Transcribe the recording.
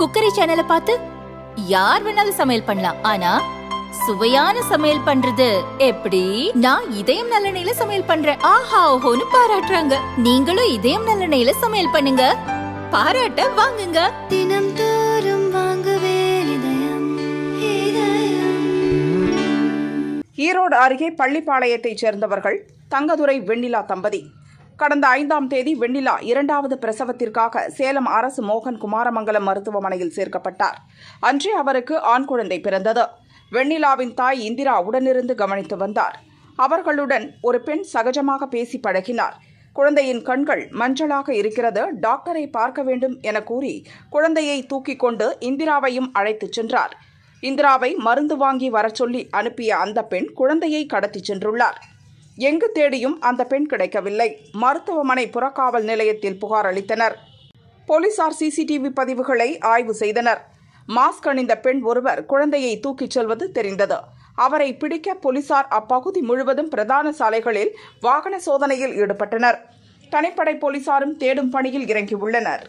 Cookery சேனலை பார்த்து யார் வேணாலும் சமையல் பண்ணலாம். ஆனா சுவையான சமையல் பண்றது எப்படி? நான் இதயம் நல்லெண்ணெயில சமையல் பண்றேன். ஆஹா ஓஹோன்னு பாராட்டுறாங்க. நீங்களும் இதயம் நல்லெண்ணெயில சமையல் பண்ணுங்க. பாராட்ட வாங்குங்க. தினம் தோறும் வாங்குவே இதயம் இதயம். ஈரோடு அருகே பள்ளிப்பாளையத்தைச் சேர்ந்தவர்கள் தங்கதுரை வெண்ணிலா தம்பதி. கடந்த ஐந்தாம் தேதி வெண்ணிலா இரண்டாவது பிரசவத்திற்காக சேலம் அரசு மோகன் குமாரமங்கலம் மருத்துவமனையில் சேர்க்கப்பட்டார். அன்றே அவருக்கு ஆண் குழந்தை பிறந்தது. வெண்ணிலாவின் தாய் இந்திரா உடனிருந்து கவனித்து வந்தார். அவர்களுடன் ஒரு பெண் சகஜமாக பேசி பழகினார். குழந்தையின் கண்கள் மஞ்சளாக இருக்கிறது டாக்டரை பார்க்க வேண்டும் என கூறி குழந்தையை தூக்கிக் கொண்டு இந்திராவையும் அழைத்துச் சென்றார். இந்திராவை மருந்து வாங்கி வரச் சொல்லி அனுப்பிய அந்த பெண் குழந்தையை கடத்திச் சென்றுள்ளார். எங்கு தேடியும் அந்த பெண் கிடைக்கவில்லை. மருத்துவமனை புறக்காவல் நிலையத்தில் புகார் அளித்தனர். போலீசார் சிசிடிவி பதிவுகளை ஆய்வு செய்தனர். மாஸ்க் அணிந்த பெண் ஒருவர் குழந்தையை தூக்கிச் செல்வது தெரிந்தது. அவரை பிடிக்க போலீசார் அப்பகுதி முழுவதும் பிரதான சாலைகளில் வாகன சோதனையில் ஈடுபட்டனர். தனிப்படை போலீசாரும் தேடும் பணியில் இறங்கியுள்ளனர்.